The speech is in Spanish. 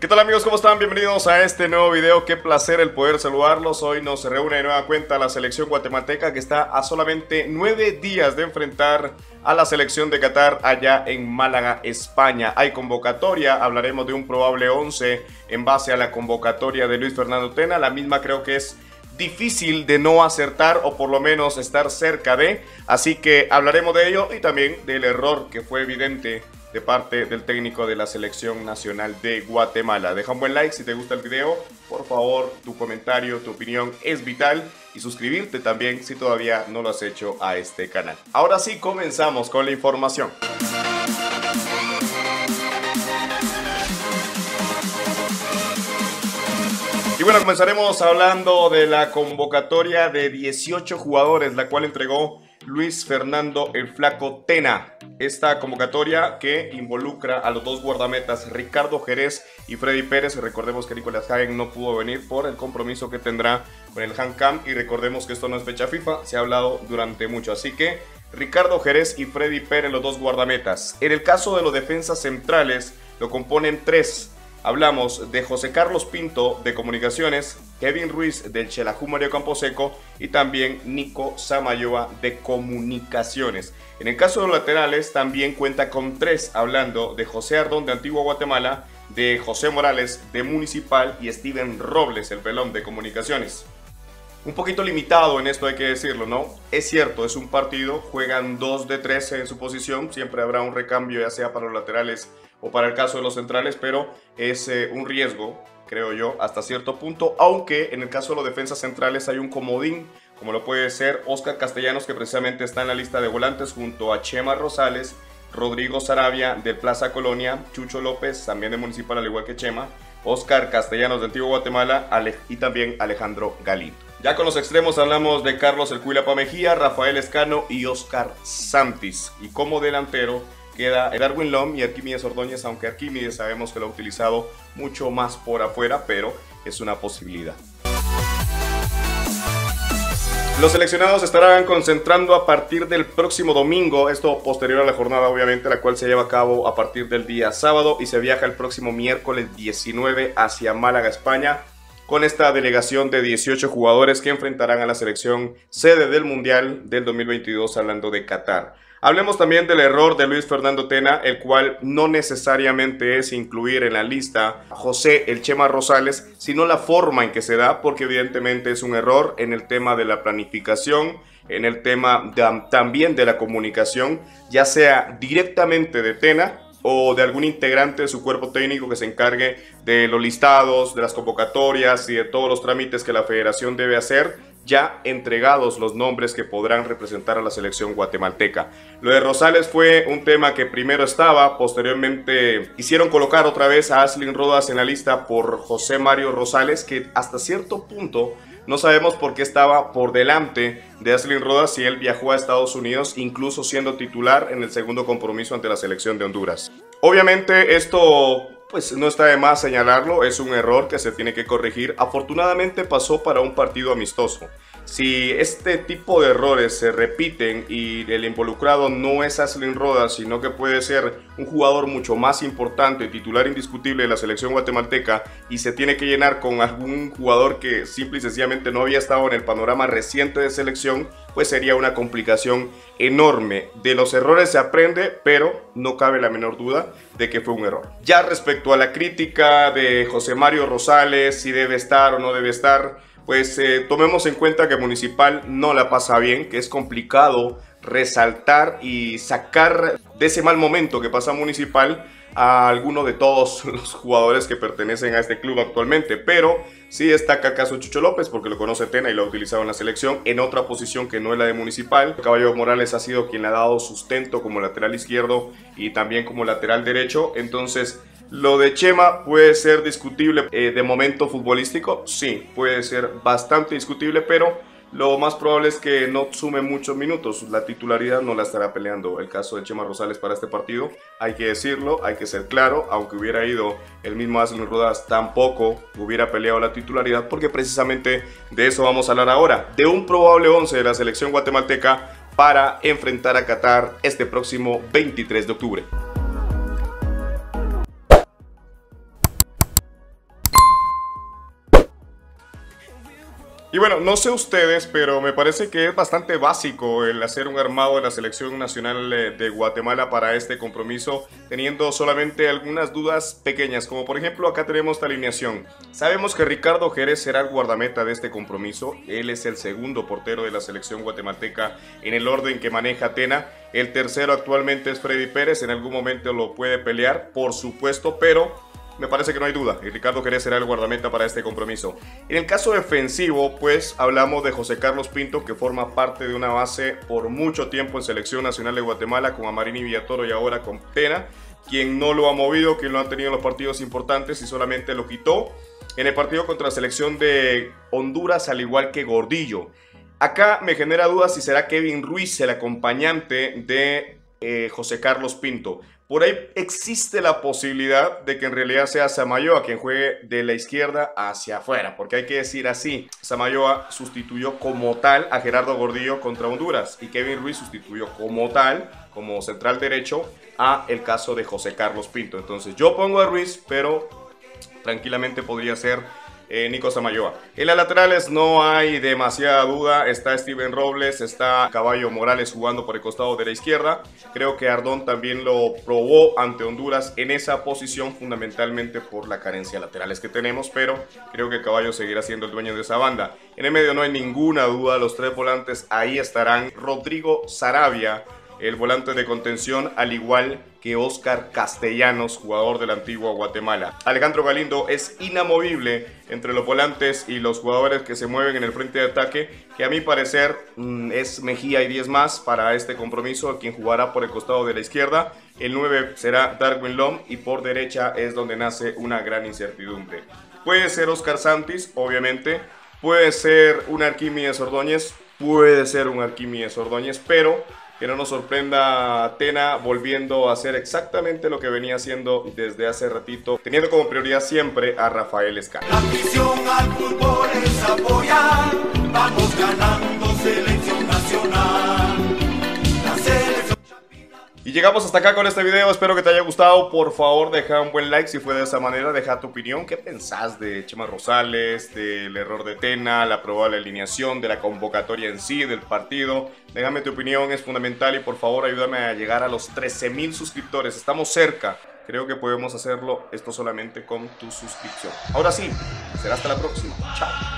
¿Qué tal amigos? ¿Cómo están? Bienvenidos a este nuevo video. Qué placer el poder saludarlos. Hoy nos reúne de nueva cuenta la selección guatemalteca que está a solamente nueve días de enfrentar a la selección de Qatar allá en Málaga, España. Hay convocatoria, hablaremos de un probable 11 en base a la convocatoria de Luis Fernando Tena. La misma creo que es difícil de no acertar o por lo menos estar cerca de. Así que hablaremos de ello y también del error que fue evidente de parte del técnico de la selección nacional de Guatemala. Deja un buen like si te gusta el video, por favor, tu comentario, tu opinión es vital y suscribirte también si todavía no lo has hecho a este canal. Ahora sí, comenzamos con la información. Y bueno, comenzaremos hablando de la convocatoria de 18 jugadores, la cual entregó Luis Fernando el Flaco Tena. Esta convocatoria que involucra a los dos guardametas Ricardo Jerez y Freddy Pérez. Recordemos que Nicolás Hagen no pudo venir por el compromiso que tendrá con el Hancam y recordemos que esto no es fecha FIFA, se ha hablado durante mucho. Así que Ricardo Jerez y Freddy Pérez los dos guardametas. En el caso de los defensas centrales lo componen tres Hablamos de José Carlos Pinto de Comunicaciones, Kevin Ruiz del Chelajú Mario Camposeco y también Nico Samayoa de Comunicaciones. En el caso de los laterales también cuenta con tres, hablando de José Ardón de Antigua Guatemala, de José Morales de Municipal y Steven Robles, el pelón de Comunicaciones. Un poquito limitado en esto hay que decirlo, ¿no? Es cierto, es un partido, juegan dos de tres en su posición, siempre habrá un recambio ya sea para los laterales o para el caso de los centrales, pero es eh, un riesgo, creo yo, hasta cierto punto, aunque en el caso de los defensas centrales hay un comodín, como lo puede ser Oscar Castellanos, que precisamente está en la lista de volantes junto a Chema Rosales, Rodrigo Sarabia del Plaza Colonia, Chucho López, también de Municipal, al igual que Chema, Oscar Castellanos de Antiguo Guatemala y también Alejandro Galindo. Ya con los extremos hablamos de Carlos El Cuilapa Mejía, Rafael Escano y Oscar Santis. Y como delantero queda Darwin Lom y Arquímedes Ordóñez, aunque Arquímedes sabemos que lo ha utilizado mucho más por afuera, pero es una posibilidad. Los seleccionados estarán concentrando a partir del próximo domingo, esto posterior a la jornada obviamente, la cual se lleva a cabo a partir del día sábado y se viaja el próximo miércoles 19 hacia Málaga, España, con esta delegación de 18 jugadores que enfrentarán a la selección sede del Mundial del 2022 hablando de Qatar. Hablemos también del error de Luis Fernando Tena, el cual no necesariamente es incluir en la lista a José El Chema Rosales, sino la forma en que se da, porque evidentemente es un error en el tema de la planificación, en el tema también de la comunicación, ya sea directamente de Tena o de algún integrante de su cuerpo técnico que se encargue de los listados, de las convocatorias y de todos los trámites que la federación debe hacer ya entregados los nombres que podrán representar a la selección guatemalteca. Lo de Rosales fue un tema que primero estaba, posteriormente hicieron colocar otra vez a Aslin Rodas en la lista por José Mario Rosales, que hasta cierto punto no sabemos por qué estaba por delante de Aslin Rodas si él viajó a Estados Unidos, incluso siendo titular en el segundo compromiso ante la selección de Honduras. Obviamente esto pues no está de más señalarlo, es un error que se tiene que corregir. Afortunadamente pasó para un partido amistoso. Si este tipo de errores se repiten y el involucrado no es Aslin Rodas, sino que puede ser un jugador mucho más importante, titular indiscutible de la selección guatemalteca, y se tiene que llenar con algún jugador que simple y sencillamente no había estado en el panorama reciente de selección, pues sería una complicación enorme. De los errores se aprende, pero no cabe la menor duda de que fue un error. Ya respecto a la crítica de José Mario Rosales, si debe estar o no debe estar, pues eh, tomemos en cuenta que Municipal no la pasa bien, que es complicado resaltar y sacar de ese mal momento que pasa Municipal a alguno de todos los jugadores que pertenecen a este club actualmente, pero sí destaca caso Chucho López porque lo conoce Tena y lo ha utilizado en la selección en otra posición que no es la de Municipal. Caballo Morales ha sido quien le ha dado sustento como lateral izquierdo y también como lateral derecho, entonces lo de Chema puede ser discutible eh, de momento futbolístico, sí, puede ser bastante discutible, pero lo más probable es que no sume muchos minutos. La titularidad no la estará peleando el caso de Chema Rosales para este partido. Hay que decirlo, hay que ser claro, aunque hubiera ido el mismo Aslin Rodas, tampoco hubiera peleado la titularidad, porque precisamente de eso vamos a hablar ahora, de un probable 11 de la selección guatemalteca para enfrentar a Qatar este próximo 23 de octubre. Y bueno, no sé ustedes, pero me parece que es bastante básico el hacer un armado de la selección nacional eh, de Guatemala para este compromiso, teniendo solamente algunas dudas pequeñas, como por ejemplo acá tenemos esta alineación. Sabemos que Ricardo Jerez será el guardameta de este compromiso, él es el segundo portero de la selección guatemalteca en el orden que maneja Atena. El tercero actualmente es Freddy Pérez, en algún momento lo puede pelear, por supuesto, pero me parece que no hay duda. Y Ricardo Jerez será el guardameta para este compromiso. En el caso defensivo, pues hablamos de José Carlos Pinto, que forma parte de una base por mucho tiempo en Selección Nacional de Guatemala con Amarini Villatoro y ahora con Tena, quien no lo ha movido, quien lo ha tenido en los partidos importantes y solamente lo quitó en el partido contra la selección de Honduras, al igual que Gordillo. Acá me genera dudas si será Kevin Ruiz el acompañante de eh, José Carlos Pinto. Por ahí existe la posibilidad de que en realidad sea Samayoa quien juegue de la izquierda hacia afuera, porque hay que decir así, Samayoa sustituyó como tal a Gerardo Gordillo contra Honduras y Kevin Ruiz sustituyó como tal, como central derecho, a el caso de José Carlos Pinto. Entonces yo pongo a Ruiz, pero tranquilamente podría ser eh, Nico Samayoa. En las laterales no hay demasiada duda. Está Steven Robles, está Caballo Morales jugando por el costado de la izquierda. Creo que Ardón también lo probó ante Honduras en esa posición, fundamentalmente por la carencia de laterales que tenemos, pero creo que Caballo seguirá siendo el dueño de esa banda. En el medio no hay ninguna duda, los tres volantes ahí estarán. Rodrigo Sarabia el volante de contención, al igual que Oscar Castellanos, jugador de la antigua Guatemala. Alejandro Galindo es inamovible entre los volantes y los jugadores que se mueven en el frente de ataque, que a mi parecer mm, es Mejía y 10 más para este compromiso, quien jugará por el costado de la izquierda. El 9 será Darwin Lom y por derecha es donde nace una gran incertidumbre. Puede ser Oscar Santis, obviamente. Puede ser un Arquímedes Ordóñez. Puede ser un Arquímedes Ordóñez, pero que no nos sorprenda Atena volviendo a hacer exactamente lo que venía haciendo desde hace ratito, teniendo como prioridad siempre a Rafael Escala. La misión al fútbol es apoyar, vamos ganando Y llegamos hasta acá con este video, espero que te haya gustado, por favor deja un buen like si fue de esa manera, deja tu opinión, ¿qué pensás de Chema Rosales, del error de Tena, la probable alineación, de la convocatoria en sí, del partido? Déjame tu opinión, es fundamental y por favor ayúdame a llegar a los 13.000 suscriptores, estamos cerca, creo que podemos hacerlo esto solamente con tu suscripción. Ahora sí, será hasta la próxima, chao.